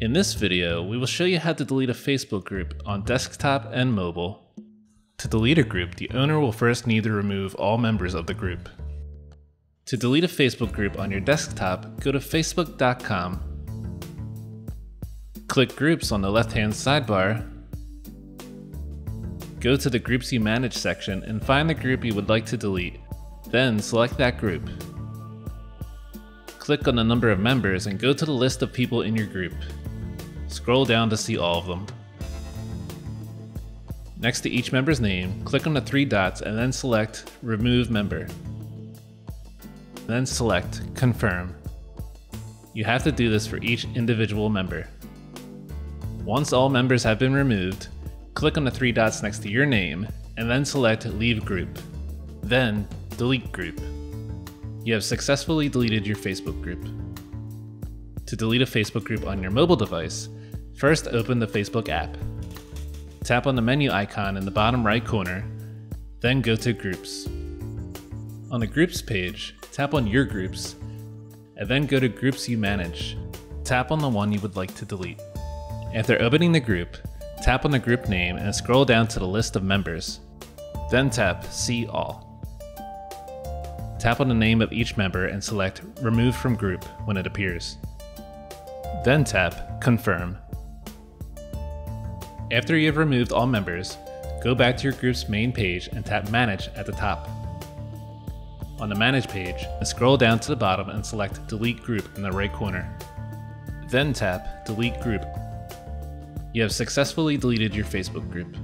In this video, we will show you how to delete a Facebook group on desktop and mobile. To delete a group, the owner will first need to remove all members of the group. To delete a Facebook group on your desktop, go to facebook.com. Click Groups on the left-hand sidebar. Go to the Groups You Manage section and find the group you would like to delete. Then select that group. Click on the number of members and go to the list of people in your group. Scroll down to see all of them. Next to each member's name, click on the three dots and then select Remove Member. Then select Confirm. You have to do this for each individual member. Once all members have been removed, click on the three dots next to your name and then select Leave Group. Then Delete Group. You have successfully deleted your Facebook group. To delete a Facebook group on your mobile device, first open the Facebook app. Tap on the menu icon in the bottom right corner, then go to Groups. On the Groups page, tap on Your Groups, and then go to Groups You Manage. Tap on the one you would like to delete. After opening the group, tap on the group name and scroll down to the list of members. Then tap See All. Tap on the name of each member and select Remove from Group when it appears. Then tap Confirm. After you have removed all members, go back to your group's main page and tap Manage at the top. On the Manage page, scroll down to the bottom and select Delete Group in the right corner. Then tap Delete Group. You have successfully deleted your Facebook group.